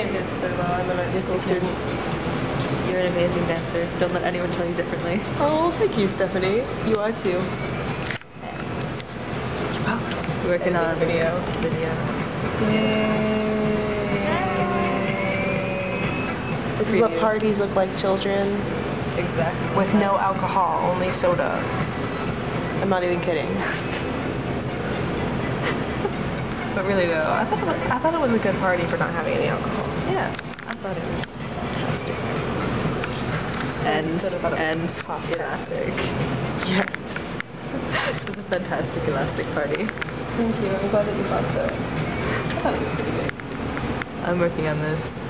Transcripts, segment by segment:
I'm an art Yes, school student. You're an amazing dancer. Don't let anyone tell you differently. Oh, thank you, Stephanie. You are too. You're working on video. video. This is what parties look like, children. Exactly. With no alcohol, only soda. I'm not even kidding. but really though, I thought, it, I thought it was a good party for not having any alcohol. Yeah, I thought it was fantastic. And said about it and fantastic. Yes. it was a fantastic elastic party. Thank you. I'm glad that you thought so. I thought it was pretty good. I'm working on this.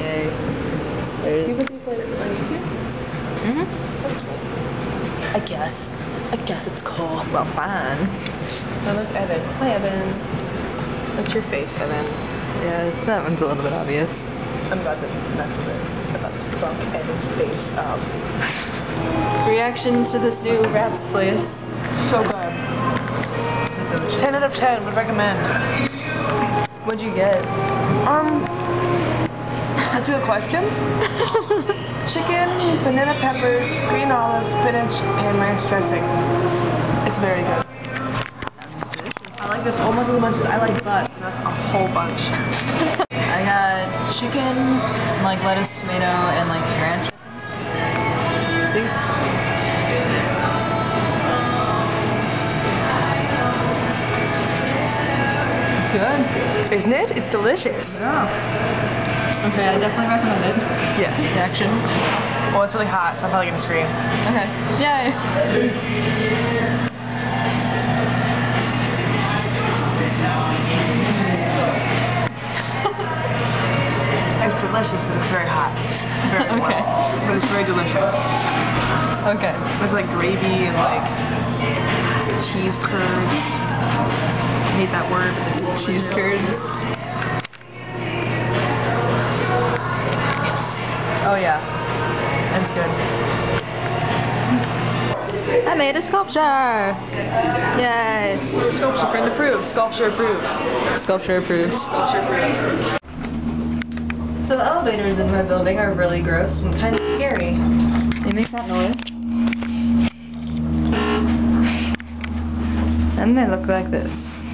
Yay. Do you There's. put these later on YouTube? hmm I guess. I guess it's cool. Well, fine. Now there's Evan. Hi, Evan. What's your face, Evan? Yeah, that one's a little bit obvious. I'm about to mess with it. I'm about to fuck Evan's face up. Reaction to this new wraps place. So good. Is it delicious? 10 out of 10 would recommend. What'd you get? Um, that's a good question. Chicken, banana peppers, green olives, spinach, and ranch dressing. It's very good. This almost as much as I like butts, and that's a whole bunch. I got chicken, like lettuce, tomato, and like ranch. See? It's good. Isn't it? It's delicious. Yeah. Okay, I definitely recommend it. Yes. Action. Well, it's really hot, so I'm probably gonna scream. Okay. Yay. Delicious, but it's very hot. Very Okay. well. But it's very delicious. Okay. There's like gravy and like cheese curds. I hate that word. but Cheese curds. Yes. Oh yeah. That's good. I made a sculpture! Yay! Sculpture friend approves. Sculpture approves. Sculpture approved. Sculpture approves. So the elevators in my building are really gross and kind of scary. They make that noise. And they look like this.